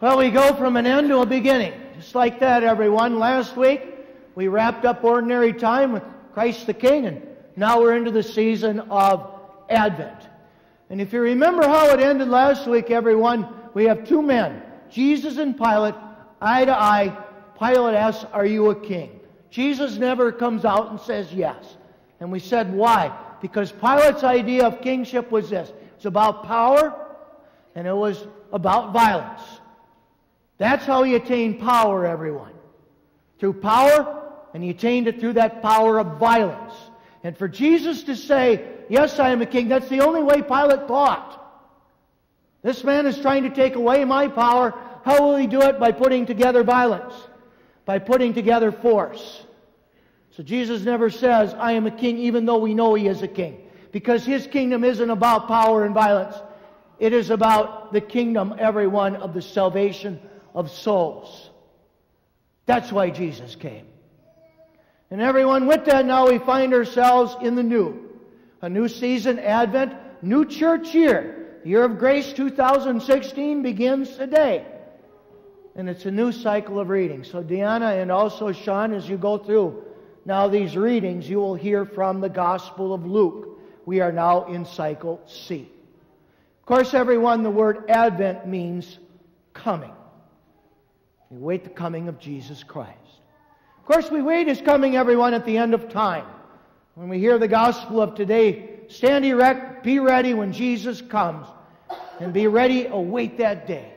Well, we go from an end to a beginning. Just like that, everyone. Last week, we wrapped up ordinary time with Christ the King, and now we're into the season of Advent. And if you remember how it ended last week, everyone, we have two men, Jesus and Pilate, eye to eye. Pilate asks, Are you a king? Jesus never comes out and says yes. And we said, Why? Because Pilate's idea of kingship was this it's about power and it was about violence. That's how he attained power, everyone. Through power, and he attained it through that power of violence. And for Jesus to say, Yes, I am a king, that's the only way Pilate thought. This man is trying to take away my power. How will he do it? By putting together violence, by putting together force. So Jesus never says, I am a king, even though we know he is a king. Because his kingdom isn't about power and violence. It is about the kingdom, everyone, of the salvation of souls. That's why Jesus came. And everyone, with that, now we find ourselves in the new. A new season, Advent, new church year. The year of grace 2016 begins today. And it's a new cycle of reading. So, Deanna and also Sean, as you go through now these readings, you will hear from the Gospel of Luke. We are now in cycle C. Of course, everyone, the word Advent means coming. We wait the coming of Jesus Christ. Of course, we wait his coming, everyone, at the end of time. When we hear the gospel of today, stand erect, be ready when Jesus comes, and be ready, await that day.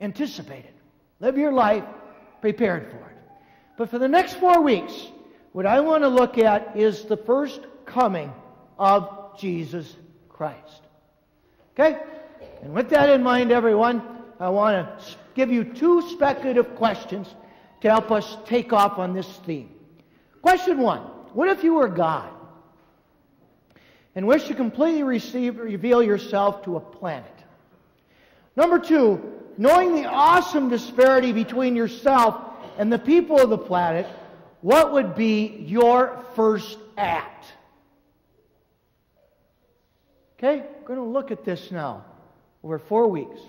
Anticipate it. Live your life prepared for it. But for the next four weeks, what I want to look at is the first coming of Jesus Christ. Okay? And with that in mind, everyone, I want to give you two speculative questions to help us take off on this theme. Question one What if you were God and wish to completely receive, reveal yourself to a planet? Number two, knowing the awesome disparity between yourself and the people of the planet, what would be your first act? Okay, we're going to look at this now over four weeks.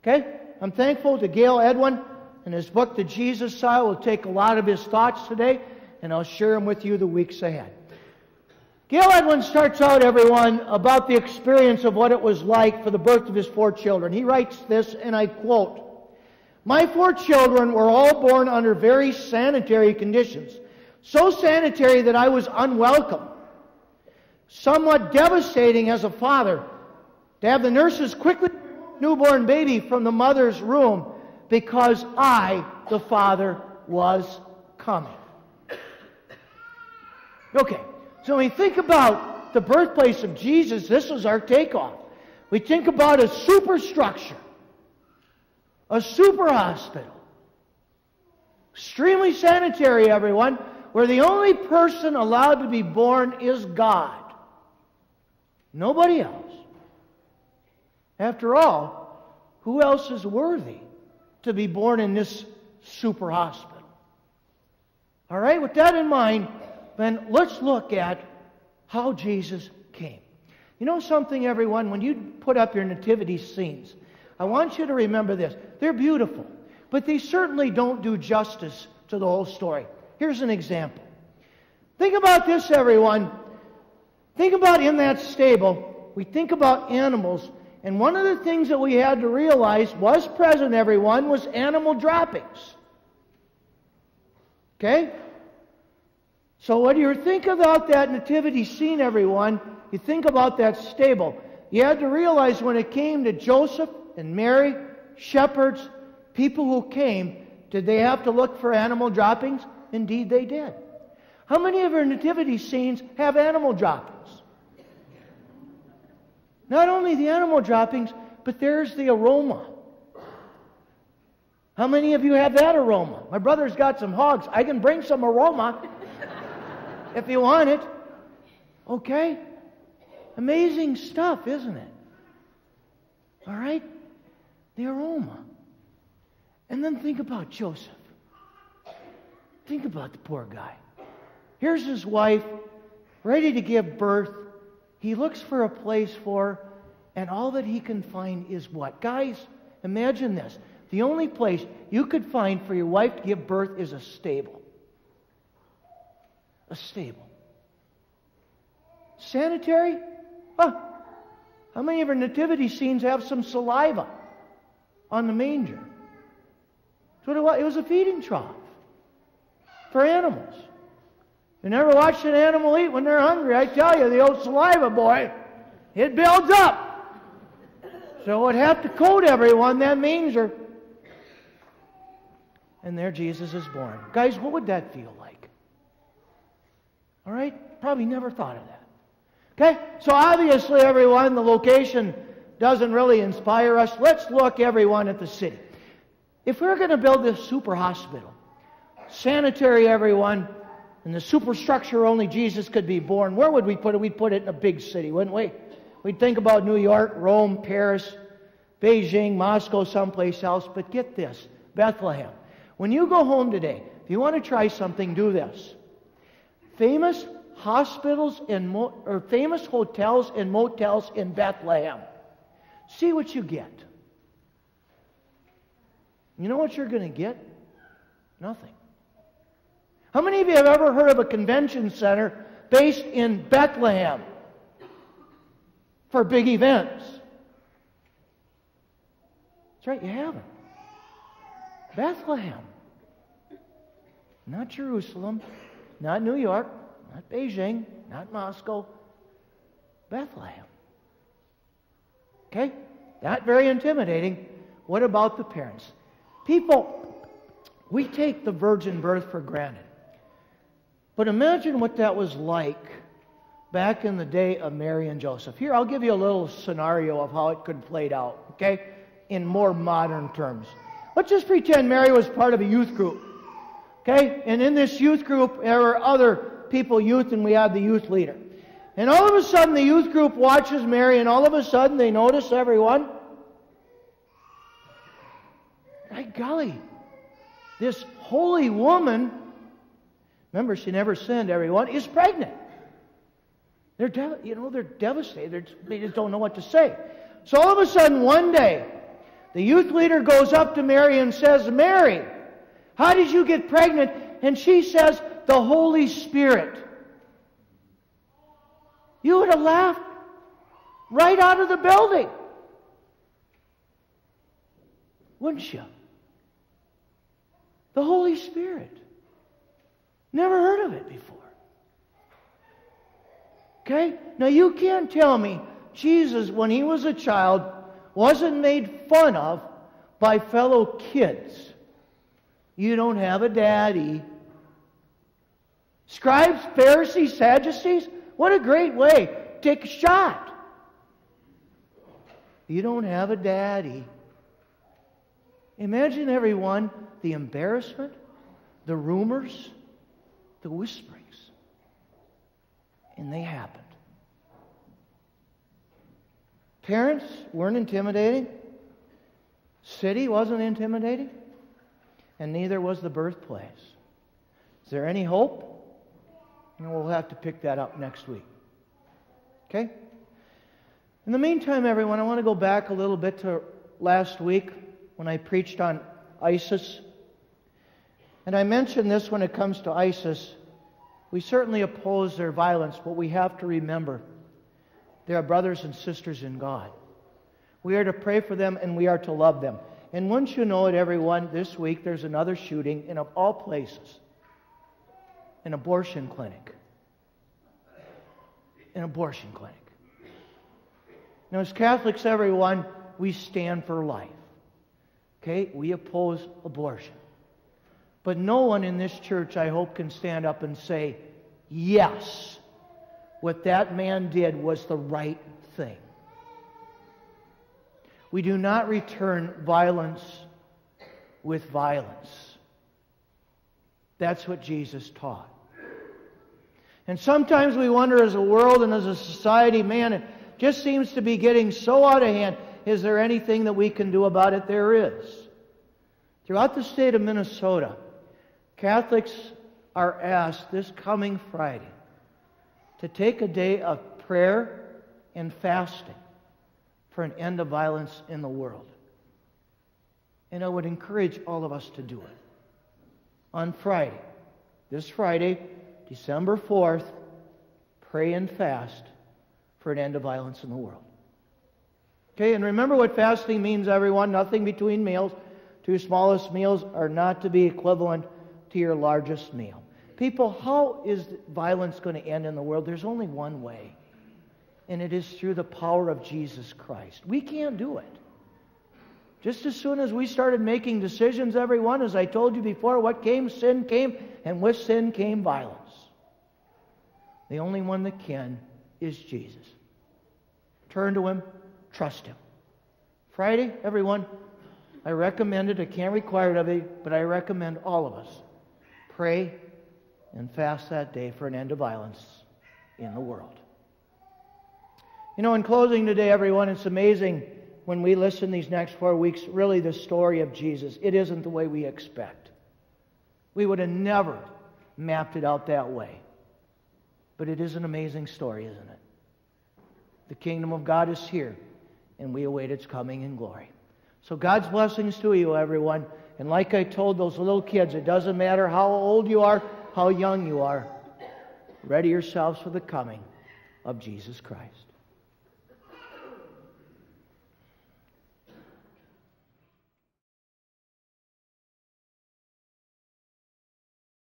Okay? I'm thankful to Gayle Erwin and his book, The Jesus Style. We'll take a lot of his thoughts today, and I'll share them with you the weeks ahead. Gayle Erwin starts out, everyone, about the experience of what it was like for the birth of his four children. He writes this, and I quote My four children were all born under very sanitary conditions, so sanitary that I was unwelcome. Somewhat devastating as a father to have the nurses quickly newborn baby from the mother's room because I, the father, was coming. Okay, so when we think about the birthplace of Jesus, this was our takeoff. We think about a superstructure, a super hospital, extremely sanitary, everyone, where the only person allowed to be born is God. Nobody else. After all, who else is worthy to be born in this super hospital? All right, with that in mind, then let's look at how Jesus came. You know something, everyone? When you put up your nativity scenes, I want you to remember this. They're beautiful, but they certainly don't do justice to the whole story. Here's an example. Think about this, everyone. Think about in that stable, we think about animals and one of the things that we had to realize was present, everyone, was animal droppings. Okay? So when you think about that nativity scene, everyone, you think about that stable. You had to realize when it came to Joseph and Mary, shepherds, people who came, did they have to look for animal droppings? Indeed, they did. How many of our nativity scenes have animal droppings? Not only the animal droppings, but there's the aroma. How many of you have that aroma? My brother's got some hogs. I can bring some aroma if you want it. Okay? Amazing stuff, isn't it? All right? The aroma. And then think about Joseph. Think about the poor guy. Here's his wife, ready to give birth he looks for a place for, and all that he can find is what? Guys, imagine this. The only place you could find for your wife to give birth is a stable. A stable. Sanitary? Huh. How many of our nativity scenes have some saliva on the manger? It was a feeding trough for animals. You never watched an animal eat when they're hungry. I tell you, the old saliva boy, it builds up. So it would have to coat everyone, that manger. And there Jesus is born. Guys, what would that feel like? All right? Probably never thought of that. Okay? So obviously, everyone, the location doesn't really inspire us. Let's look, everyone, at the city. If we we're going to build this super hospital, sanitary, everyone, and the superstructure only Jesus could be born, where would we put it? We'd put it in a big city, wouldn't we? We'd think about New York, Rome, Paris, Beijing, Moscow, someplace else. But get this Bethlehem. When you go home today, if you want to try something, do this. Famous hospitals and or famous hotels and motels in Bethlehem. See what you get. You know what you're going to get? Nothing. How many of you have ever heard of a convention center based in Bethlehem for big events? That's right, you haven't. Bethlehem. Not Jerusalem, not New York, not Beijing, not Moscow. Bethlehem. Okay? Not very intimidating. What about the parents? People, we take the virgin birth for granted. But imagine what that was like back in the day of Mary and Joseph. Here, I'll give you a little scenario of how it could have played out, okay, in more modern terms. Let's just pretend Mary was part of a youth group, okay? And in this youth group, there were other people, youth, and we had the youth leader. And all of a sudden, the youth group watches Mary, and all of a sudden, they notice everyone. My golly, this holy woman Remember, she never sinned, everyone, is pregnant. They're, de- you know, they're devastated. They just don't know what to say. So all of a sudden, one day, the youth leader goes up to Mary and says, Mary, how did you get pregnant? And she says, the Holy Spirit. You would have laughed right out of the building. Wouldn't you? The Holy Spirit. Never heard of it before. Okay? Now you can't tell me Jesus, when he was a child, wasn't made fun of by fellow kids. You don't have a daddy. Scribes, Pharisees, Sadducees, what a great way. Take a shot. You don't have a daddy. Imagine everyone the embarrassment, the rumors, the whisperings. And they happened. Parents weren't intimidating. City wasn't intimidating. And neither was the birthplace. Is there any hope? And we'll have to pick that up next week. Okay? In the meantime, everyone, I want to go back a little bit to last week when I preached on ISIS. And I mention this when it comes to ISIS. We certainly oppose their violence, but we have to remember they are brothers and sisters in God. We are to pray for them and we are to love them. And once you know it, everyone, this week there's another shooting in, of all places, an abortion clinic. An abortion clinic. Now, as Catholics, everyone, we stand for life. Okay? We oppose abortion. But no one in this church, I hope, can stand up and say, yes, what that man did was the right thing. We do not return violence with violence. That's what Jesus taught. And sometimes we wonder as a world and as a society, man, it just seems to be getting so out of hand. Is there anything that we can do about it? There is. Throughout the state of Minnesota, Catholics are asked this coming Friday to take a day of prayer and fasting for an end of violence in the world. And I would encourage all of us to do it. On Friday, this Friday, December 4th, pray and fast for an end of violence in the world. Okay, and remember what fasting means, everyone. Nothing between meals. Two smallest meals are not to be equivalent to your largest meal. People, how is violence going to end in the world? There's only one way, and it is through the power of Jesus Christ. We can't do it. Just as soon as we started making decisions, everyone, as I told you before, what came? Sin came, and with sin came violence. The only one that can is Jesus. Turn to Him, trust Him. Friday, everyone, I recommend it. I can't require it of you, but I recommend all of us pray and fast that day for an end to violence in the world. You know, in closing today, everyone, it's amazing when we listen these next four weeks, really the story of Jesus. It isn't the way we expect. We would have never mapped it out that way. But it is an amazing story, isn't it? The kingdom of God is here, and we await its coming in glory. So, God's blessings to you, everyone. And like I told those little kids, it doesn't matter how old you are, how young you are. Ready yourselves for the coming of Jesus Christ.